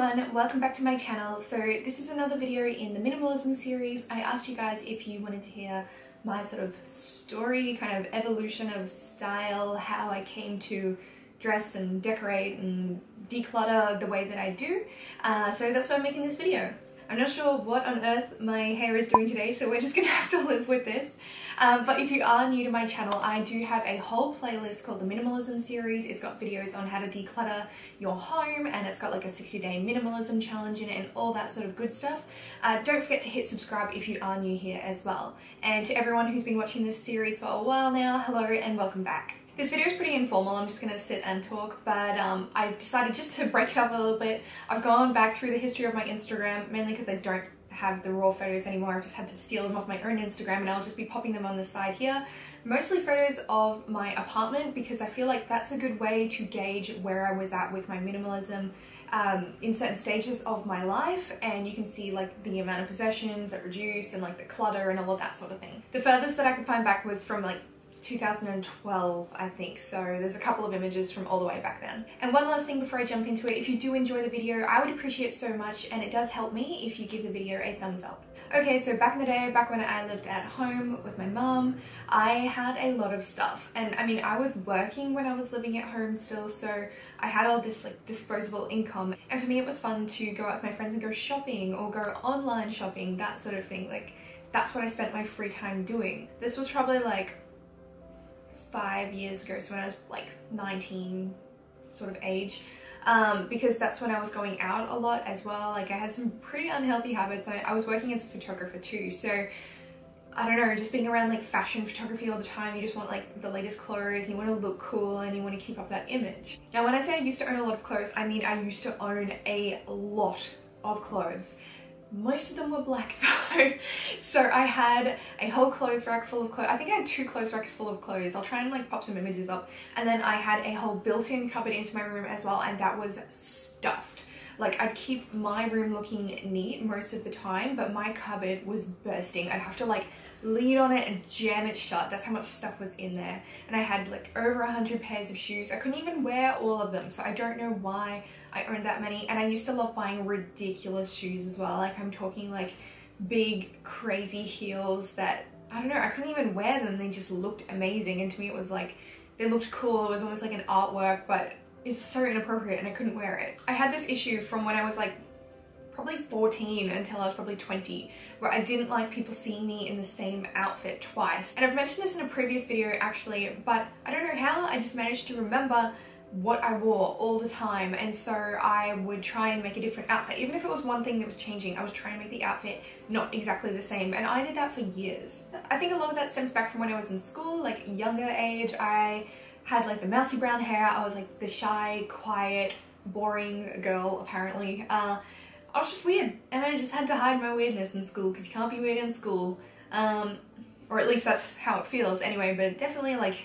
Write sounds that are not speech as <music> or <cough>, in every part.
everyone, welcome back to my channel. So this is another video in the minimalism series. I asked you guys if you wanted to hear my sort of story, kind of evolution of style, how I came to dress and decorate and declutter the way that I do. Uh, so that's why I'm making this video. I'm not sure what on earth my hair is doing today, so we're just gonna <laughs> have to live with this. Um, but if you are new to my channel, I do have a whole playlist called the Minimalism Series. It's got videos on how to declutter your home and it's got like a 60 day minimalism challenge in it and all that sort of good stuff. Uh, don't forget to hit subscribe if you are new here as well. And to everyone who's been watching this series for a while now, hello and welcome back. This video is pretty informal, I'm just going to sit and talk, but um, I've decided just to <laughs> break it up a little bit. I've gone back through the history of my Instagram, mainly because I don't have the raw photos anymore. I've just had to steal them off my own Instagram and I'll just be popping them on the side here. Mostly photos of my apartment because I feel like that's a good way to gauge where I was at with my minimalism um, in certain stages of my life and you can see like the amount of possessions that reduce and like the clutter and all of that sort of thing. The furthest that I could find back was from like 2012 I think. So there's a couple of images from all the way back then. And one last thing before I jump into it if you do enjoy the video I would appreciate so much and it does help me if you give the video a thumbs up. Okay so back in the day back when I lived at home with my mum I had a lot of stuff. And I mean I was working when I was living at home still so I had all this like disposable income. And for me it was fun to go out with my friends and go shopping or go online shopping that sort of thing. Like that's what I spent my free time doing. This was probably like five years ago, so when I was like 19 sort of age, um, because that's when I was going out a lot as well. Like I had some pretty unhealthy habits. I, I was working as a photographer too, so I don't know, just being around like fashion photography all the time, you just want like the latest clothes you want to look cool and you want to keep up that image. Now when I say I used to own a lot of clothes, I mean I used to own a lot of clothes. Most of them were black <laughs> though. so I had a whole clothes rack full of clothes. I think I had two clothes racks full of clothes. I'll try and like pop some images up. And then I had a whole built-in cupboard into my room as well and that was stuffed. Like I'd keep my room looking neat most of the time, but my cupboard was bursting. I'd have to like lean on it and jam it shut. That's how much stuff was in there. And I had like over a hundred pairs of shoes. I couldn't even wear all of them. So I don't know why I owned that many. And I used to love buying ridiculous shoes as well. Like I'm talking like big crazy heels that, I don't know, I couldn't even wear them. They just looked amazing. And to me it was like, they looked cool. It was almost like an artwork, but it's so inappropriate and I couldn't wear it. I had this issue from when I was like probably 14 until I was probably 20 where I didn't like people seeing me in the same outfit twice. And I've mentioned this in a previous video actually, but I don't know how I just managed to remember what I wore all the time and so I would try and make a different outfit. Even if it was one thing that was changing, I was trying to make the outfit not exactly the same and I did that for years. I think a lot of that stems back from when I was in school, like younger age. I had like the mousy brown hair. I was like the shy, quiet, boring girl apparently. Uh, I was just weird and I just had to hide my weirdness in school because you can't be weird in school. Um, or at least that's how it feels anyway, but definitely like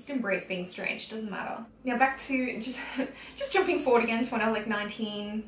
just embrace being strange, doesn't matter. Now back to just, <laughs> just jumping forward again to when I was like 19,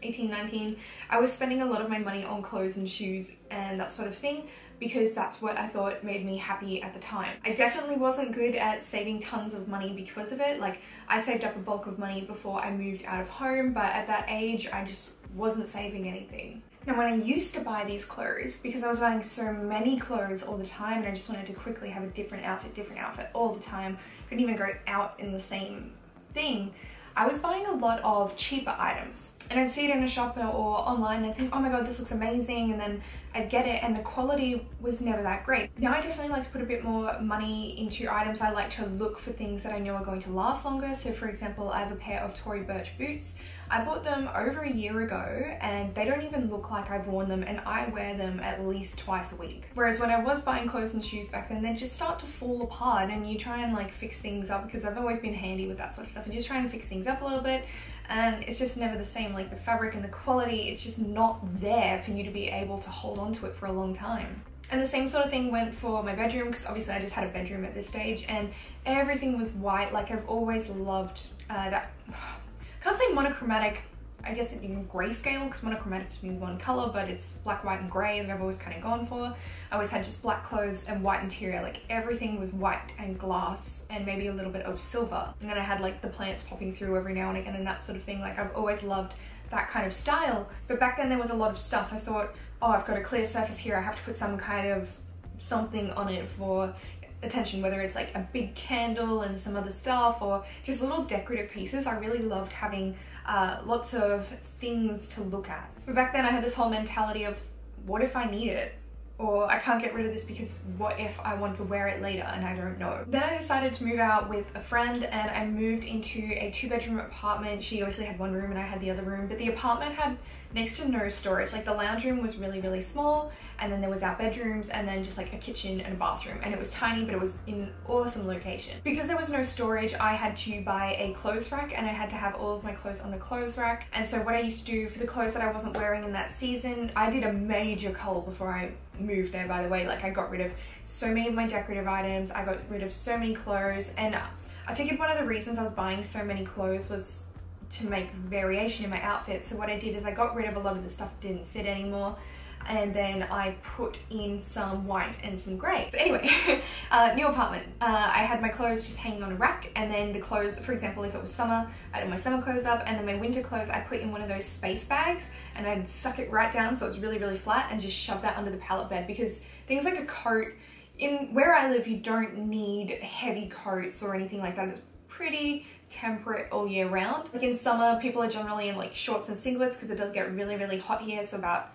18, 19, I was spending a lot of my money on clothes and shoes and that sort of thing because that's what I thought made me happy at the time. I definitely wasn't good at saving tons of money because of it. Like I saved up a bulk of money before I moved out of home, but at that age I just wasn't saving anything. Now when I used to buy these clothes, because I was buying so many clothes all the time and I just wanted to quickly have a different outfit, different outfit all the time, couldn't even go out in the same thing, I was buying a lot of cheaper items and I'd see it in a shop or online and think, oh my god, this looks amazing. And then I'd get it and the quality was never that great. Now I definitely like to put a bit more money into items. I like to look for things that I know are going to last longer. So for example, I have a pair of Tory Burch boots. I bought them over a year ago and they don't even look like I've worn them and I wear them at least twice a week. Whereas when I was buying clothes and shoes back then, they just start to fall apart and you try and like fix things up because I've always been handy with that sort of stuff and just try and fix things up a little bit and it's just never the same. Like the fabric and the quality is just not there for you to be able to hold on to it for a long time. And the same sort of thing went for my bedroom because obviously I just had a bedroom at this stage and everything was white. Like I've always loved uh, that can't say monochromatic I guess it in grayscale because monochromatic to me one color but it's black white and gray and I've always kind of gone for I always had just black clothes and white interior like everything was white and glass and maybe a little bit of silver and then I had like the plants popping through every now and again and that sort of thing like I've always loved that kind of style. But back then there was a lot of stuff. I thought, oh, I've got a clear surface here. I have to put some kind of something on it for attention, whether it's like a big candle and some other stuff or just little decorative pieces. I really loved having uh, lots of things to look at. But back then I had this whole mentality of what if I need it? Or I can't get rid of this because what if I want to wear it later and I don't know. Then I decided to move out with a friend and I moved into a two bedroom apartment. She obviously had one room and I had the other room, but the apartment had next to no storage. Like the lounge room was really, really small and then there was our bedrooms and then just like a kitchen and a bathroom and it was tiny but it was in an awesome location. Because there was no storage, I had to buy a clothes rack and I had to have all of my clothes on the clothes rack. And so what I used to do for the clothes that I wasn't wearing in that season, I did a major cull before I moved there by the way. Like I got rid of so many of my decorative items. I got rid of so many clothes. And I figured one of the reasons I was buying so many clothes was to make variation in my outfit. So what I did is I got rid of a lot of the stuff that didn't fit anymore. And then I put in some white and some grey. So anyway, <laughs> uh, new apartment. Uh, I had my clothes just hanging on a rack. And then the clothes, for example, if it was summer, I had my summer clothes up. And then my winter clothes I put in one of those space bags and I'd suck it right down so it's really, really flat and just shove that under the pallet bed because things like a coat, in where I live, you don't need heavy coats or anything like that. It's pretty temperate all year round. Like in summer, people are generally in like shorts and singlets because it does get really, really hot here. So about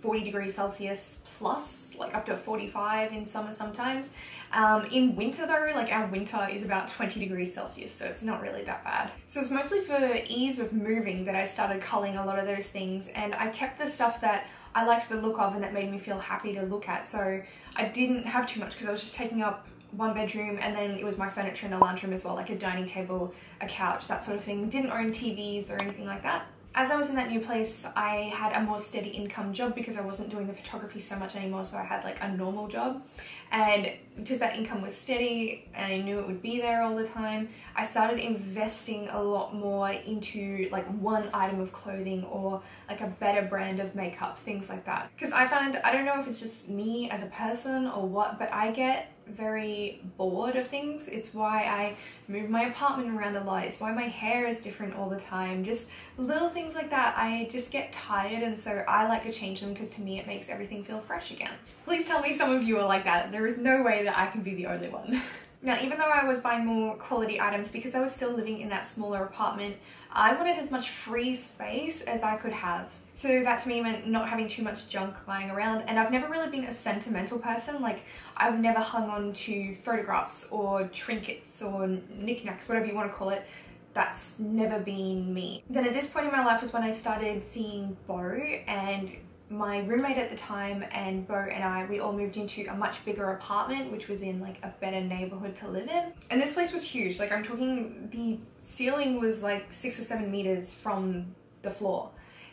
40 degrees Celsius plus, like up to 45 in summer sometimes. Um, in winter though, like our winter is about 20 degrees Celsius, so it's not really that bad. So it's mostly for ease of moving that I started culling a lot of those things and I kept the stuff that I liked the look of and that made me feel happy to look at. So I didn't have too much because I was just taking up one bedroom and then it was my furniture in the lounge room as well, like a dining table, a couch, that sort of thing. Didn't own TVs or anything like that as I was in that new place, I had a more steady income job because I wasn't doing the photography so much anymore. So I had like a normal job. And because that income was steady and I knew it would be there all the time, I started investing a lot more into like one item of clothing or like a better brand of makeup, things like that. Because I find, I don't know if it's just me as a person or what, but I get very bored of things. It's why I move my apartment around a lot. It's why my hair is different all the time. Just little things like that. I just get tired and so I like to change them because to me it makes everything feel fresh again. Please tell me some of you are like that. There is no way that I can be the only one. <laughs> Now, even though I was buying more quality items, because I was still living in that smaller apartment, I wanted as much free space as I could have. So that to me meant not having too much junk lying around and I've never really been a sentimental person like I've never hung on to photographs or trinkets or knickknacks whatever you want to call it that's never been me. Then at this point in my life was when I started seeing Bo and my roommate at the time and Bo and I, we all moved into a much bigger apartment, which was in like a better neighborhood to live in. And this place was huge. Like I'm talking, the ceiling was like six or seven meters from the floor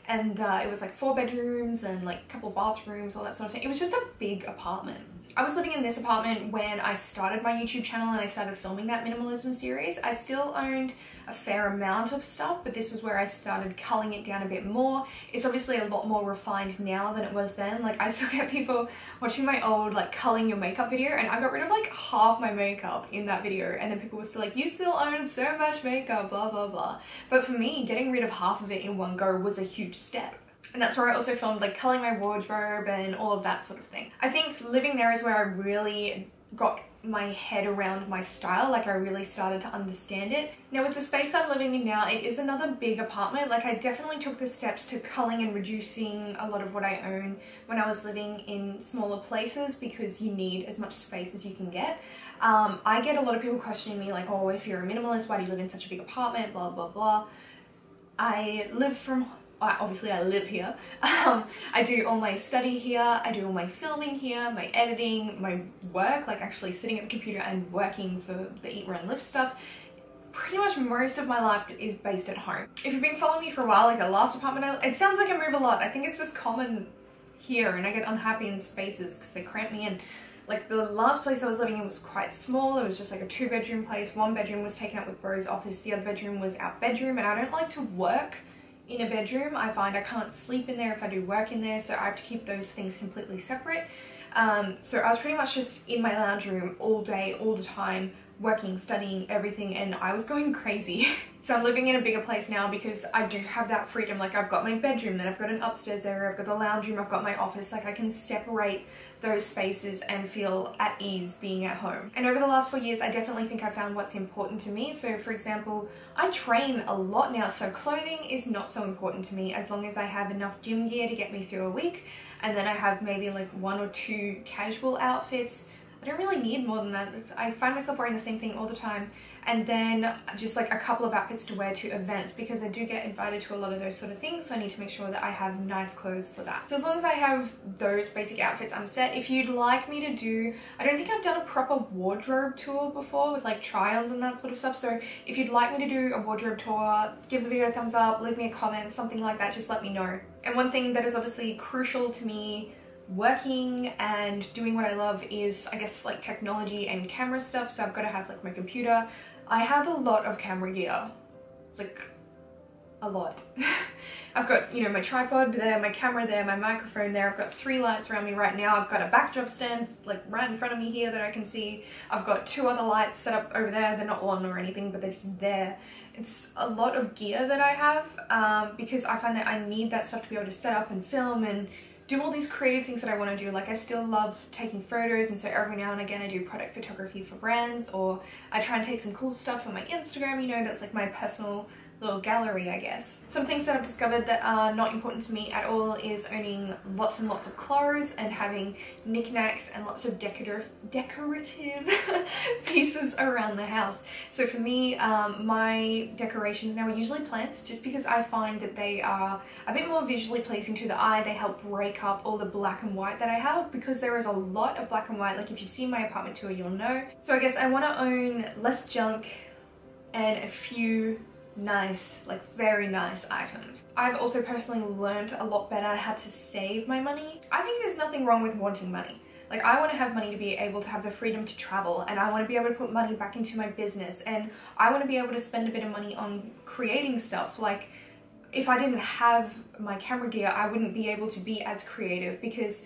and uh, it was like four bedrooms and like a couple bathrooms, all that sort of thing. It was just a big apartment. I was living in this apartment when I started my YouTube channel and I started filming that minimalism series. I still owned a fair amount of stuff, but this was where I started culling it down a bit more. It's obviously a lot more refined now than it was then. Like I still <laughs> get people watching my old like culling your makeup video and I got rid of like half my makeup in that video and then people were still like, you still own so much makeup, blah, blah, blah. But for me, getting rid of half of it in one go was a huge step. And that's where I also filmed like culling my wardrobe and all of that sort of thing. I think living there is where I really got my head around my style like I really started to understand it. Now with the space I'm living in now it is another big apartment like I definitely took the steps to culling and reducing a lot of what I own when I was living in smaller places because you need as much space as you can get. Um, I get a lot of people questioning me like oh if you're a minimalist why do you live in such a big apartment blah blah blah. I live from obviously I live here. <laughs> Um, I do all my study here, I do all my filming here, my editing, my work, like actually sitting at the computer and working for the Eat, Run, Lift stuff. Pretty much most of my life is based at home. If you've been following me for a while, like the last apartment, it sounds like I move a lot. I think it's just common here and I get unhappy in spaces because they cramp me in. Like the last place I was living in was quite small. It was just like a two bedroom place. One bedroom was taken up with Bo's office. The other bedroom was our bedroom and I don't like to work in a bedroom. I find I can't sleep in there if I do work in there, so I have to keep those things completely separate. Um, so I was pretty much just in my lounge room all day, all the time, working, studying, everything, and I was going crazy. <laughs> so I'm living in a bigger place now because I do have that freedom. Like I've got my bedroom, then I've got an upstairs area, I've got the lounge room, I've got my office. Like I can separate those spaces and feel at ease being at home. And over the last four years, I definitely think I found what's important to me. So for example, I train a lot now, so clothing is not so important to me as long as I have enough gym gear to get me through a week. And then I have maybe like one or two casual outfits I don't really need more than that. I find myself wearing the same thing all the time and then just like a couple of outfits to wear to events because I do get invited to a lot of those sort of things so I need to make sure that I have nice clothes for that. So as long as I have those basic outfits I'm set. If you'd like me to do, I don't think I've done a proper wardrobe tour before with like try-ons and that sort of stuff so if you'd like me to do a wardrobe tour, give the video a thumbs up, leave me a comment, something like that, just let me know. And one thing that is obviously crucial to me working and doing what I love is I guess like technology and camera stuff so I've got to have like my computer. I have a lot of camera gear, like a lot. <laughs> I've got, you know, my tripod there, my camera there, my microphone there. I've got three lights around me right now. I've got a backdrop stand like right in front of me here that I can see. I've got two other lights set up over there. They're not on or anything, but they're just there. It's a lot of gear that I have um, because I find that I need that stuff to be able to set up and film and do all these creative things that I want to do. Like I still love taking photos and so every now and again I do product photography for brands or I try and take some cool stuff on my Instagram, you know, that's like my personal little gallery, I guess. Some things that I've discovered that are not important to me at all is owning lots and lots of clothes and having knickknacks and lots of decorative, decorative <laughs> pieces around the house. So for me, um, my decorations now are usually plants just because I find that they are a bit more visually pleasing to the eye. They help break up all the black and white that I have because there is a lot of black and white. Like if you've seen my apartment tour, you'll know. So I guess I want to own less junk and a few nice, like very nice items. I've also personally learned a lot better how to save my money. I think there's nothing wrong with wanting money. Like I want to have money to be able to have the freedom to travel and I want to be able to put money back into my business and I want to be able to spend a bit of money on creating stuff like if I didn't have my camera gear I wouldn't be able to be as creative because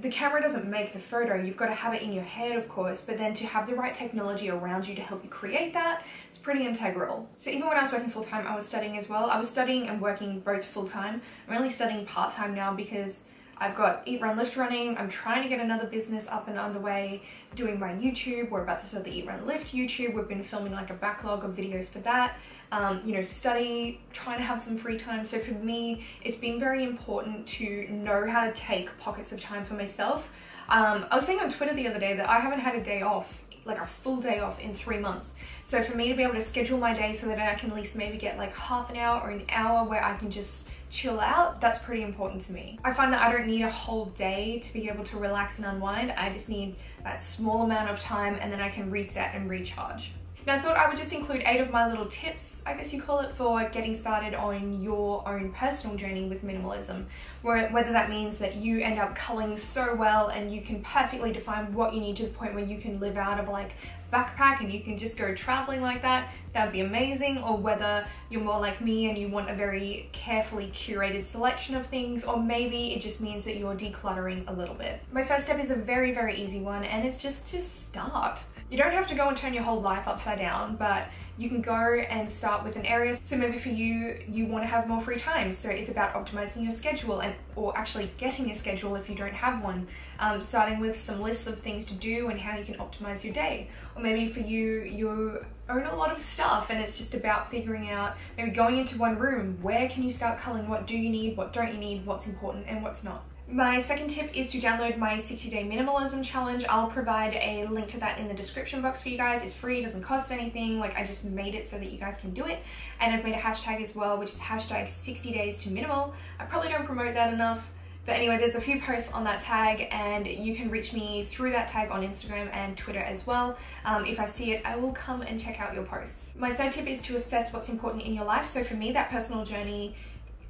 the camera doesn't make the photo, you've got to have it in your head of course, but then to have the right technology around you to help you create that, it's pretty integral. So even when I was working full time, I was studying as well. I was studying and working both full time. I'm only studying part time now because I've got Eat Run Lift running, I'm trying to get another business up and underway, doing my YouTube, we're about to start the Eat Run Lift YouTube, we've been filming like a backlog of videos for that, um, you know, study, trying to have some free time. So for me, it's been very important to know how to take pockets of time for myself. Um, I was saying on Twitter the other day that I haven't had a day off, like a full day off in three months. So for me to be able to schedule my day so that I can at least maybe get like half an hour or an hour where I can just chill out, that's pretty important to me. I find that I don't need a whole day to be able to relax and unwind. I just need that small amount of time and then I can reset and recharge. Now I thought I would just include eight of my little tips, I guess you call it, for getting started on your own personal journey with minimalism. Whether that means that you end up culling so well and you can perfectly define what you need to the point where you can live out of like backpack and you can just go traveling like that, that would be amazing. Or whether you're more like me and you want a very carefully curated selection of things, or maybe it just means that you're decluttering a little bit. My first step is a very, very easy one and it's just to start. You don't have to go and turn your whole life upside down, but you can go and start with an area. So maybe for you, you want to have more free time. So it's about optimizing your schedule and or actually getting a schedule if you don't have one. Um, starting with some lists of things to do and how you can optimize your day. Or maybe for you, you own a lot of stuff and it's just about figuring out, maybe going into one room, where can you start culling? What do you need? What don't you need? What's important and what's not? My second tip is to download my 60 day minimalism challenge. I'll provide a link to that in the description box for you guys. It's free, it doesn't cost anything. Like I just made it so that you guys can do it. And I've made a hashtag as well, which is hashtag 60 days to minimal. I probably don't promote that enough. But anyway, there's a few posts on that tag and you can reach me through that tag on Instagram and Twitter as well. Um, if I see it, I will come and check out your posts. My third tip is to assess what's important in your life. So for me, that personal journey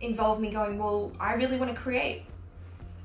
involved me going, well, I really want to create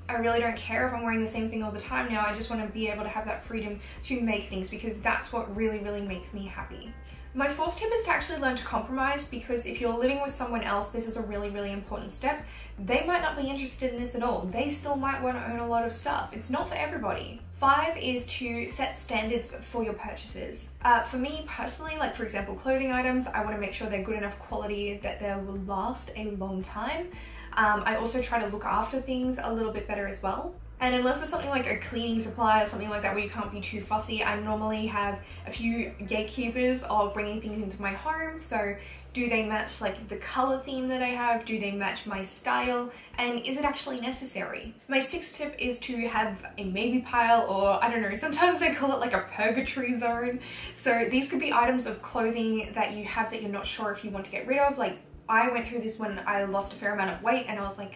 I really don't care if I'm wearing the same thing all the time now. I just want to be able to have that freedom to make things because that's what really, really makes me happy. My fourth tip is to actually learn to compromise because if you're living with someone else, this is a really, really important step. They might not be interested in this at all. They still might want to own a lot of stuff. It's not for everybody. Five is to set standards for your purchases. Uh, for me personally, like for example, clothing items, I want to make sure they're good enough quality that they will last a long time. Um, I also try to look after things a little bit better as well. And unless it's something like a cleaning supply or something like that where you can't be too fussy, I normally have a few gatekeepers of bringing things into my home. So do they match like the color theme that I have? Do they match my style? And is it actually necessary? My sixth tip is to have a maybe pile or I don't know, sometimes I call it like a purgatory zone. So these could be items of clothing that you have that you're not sure if you want to get rid of. Like I went through this when I lost a fair amount of weight and I was like,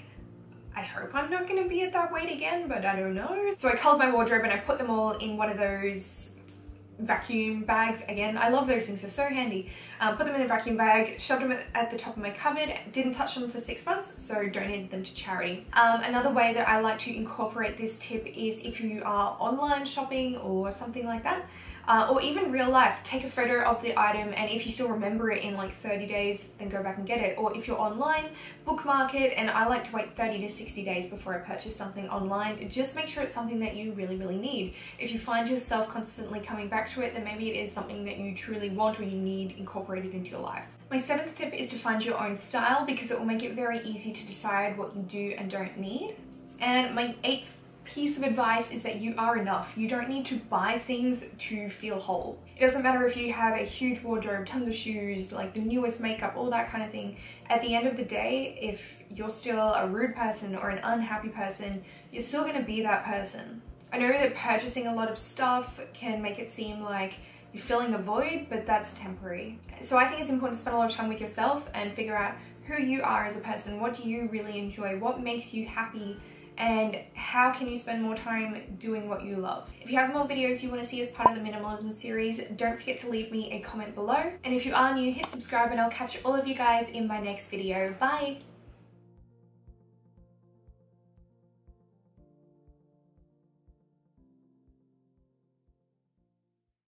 I hope I'm not going to be at that weight again, but I don't know. So I colored my wardrobe and I put them all in one of those vacuum bags. Again, I love those things, they're so handy. Um, put them in a vacuum bag, shoved them at the top of my cupboard, didn't touch them for six months, so donated them to charity. Um, another way that I like to incorporate this tip is if you are online shopping or something like that, uh, or even real life, take a photo of the item and if you still remember it in like 30 days, then go back and get it. Or if you're online, bookmark it and I like to wait 30 to 60 days before I purchase something online. Just make sure it's something that you really, really need. If you find yourself constantly coming back to it, then maybe it is something that you truly want or you need incorporated into your life. My seventh tip is to find your own style because it will make it very easy to decide what you do and don't need. And my eighth piece of advice is that you are enough. You don't need to buy things to feel whole. It doesn't matter if you have a huge wardrobe, tons of shoes, like the newest makeup, all that kind of thing. At the end of the day, if you're still a rude person or an unhappy person, you're still gonna be that person. I know that purchasing a lot of stuff can make it seem like you're filling a void, but that's temporary. So I think it's important to spend a lot of time with yourself and figure out who you are as a person. What do you really enjoy? What makes you happy? And how can you spend more time doing what you love. If you have more videos you want to see as part of the minimalism series, don't forget to leave me a comment below. And if you are new, hit subscribe and I'll catch all of you guys in my next video. Bye!